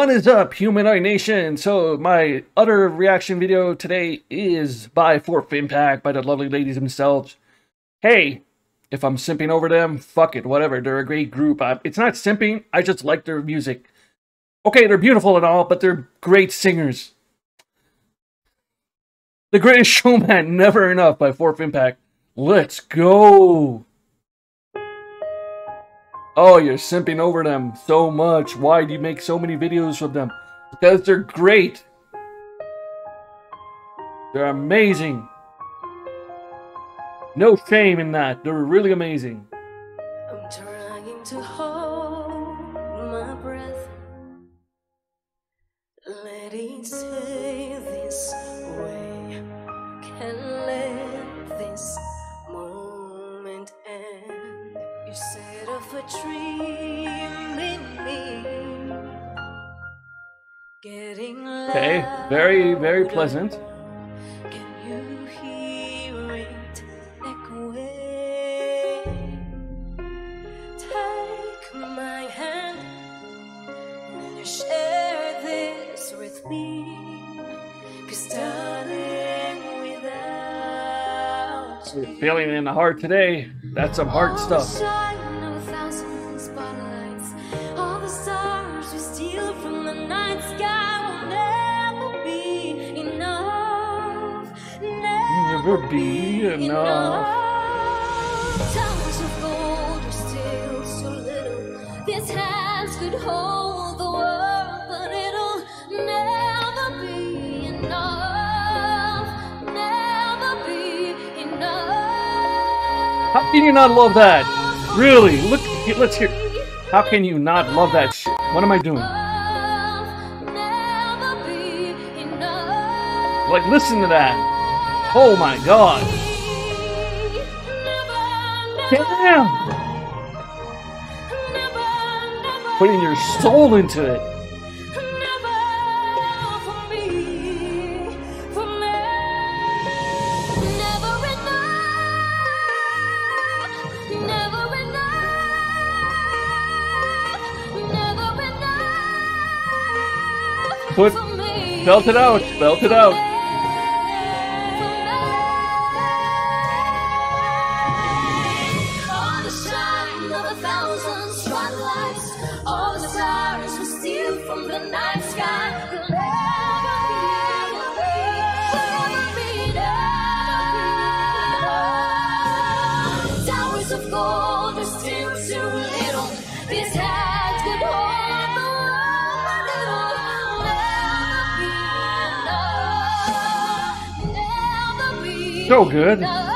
What is up, Humanoid Nation? So, my other reaction video today is by Fourth Impact, by the lovely ladies themselves. Hey, if I'm simping over them, fuck it, whatever. They're a great group. I, it's not simping, I just like their music. Okay, they're beautiful and all, but they're great singers. The Greatest Showman, Never Enough by Fourth Impact. Let's go! Oh, you're simping over them so much. Why do you make so many videos of them? Because they're great. They're amazing. No shame in that. They're really amazing. I'm trying to hold my breath. Let it stay this way. Can't set off a dream in me. Getting Okay, very, very pleasant. Can you hear it echoing? Take my hand and share this with me. Cause darling, without You're feeling in the heart today. That's some heart stuff. Never be enough. Towers of gold are still so little. These hands could hold the world, but it'll never be enough. Never be enough. How can you not love that? Really? Look, let's hear. How can you not love that shit? What am I doing? Never be enough. Like, listen to that. Oh my god. Damn. Putting your soul into it. Put- belt it out, belt it out. Still too little. These hands could hold the world, but it'll never be enough. Never be So good. enough.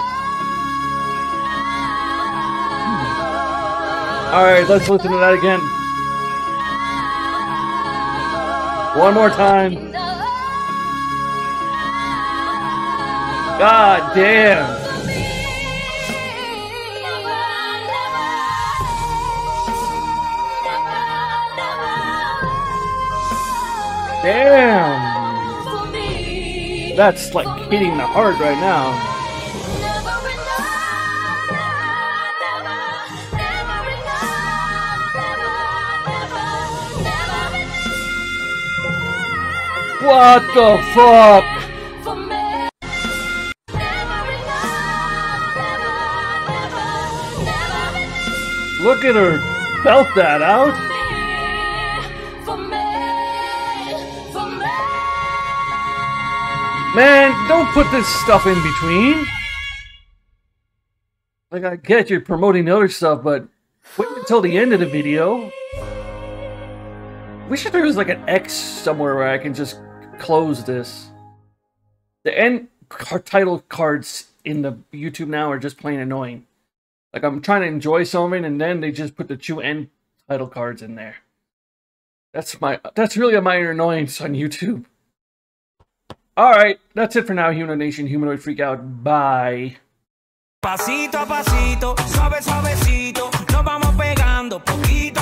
Alright, let's listen to that again. One more time. God damn. Damn. That's like hitting the heart right now. What the fuck? Look at her belt that out. Man, don't put this stuff in between. Like, I get you're promoting other stuff, but wait until the end of the video. Should there was like an X somewhere where I can just close this. The end title cards in the YouTube now are just plain annoying. Like I'm trying to enjoy something, and then they just put the two end title cards in there. That's my that's really a minor annoyance on YouTube. All right, that's it for now, Human Nation, Humanoid Freak Out. Bye. Pasito a pasito, suave suavecito, nos vamos pegando poquito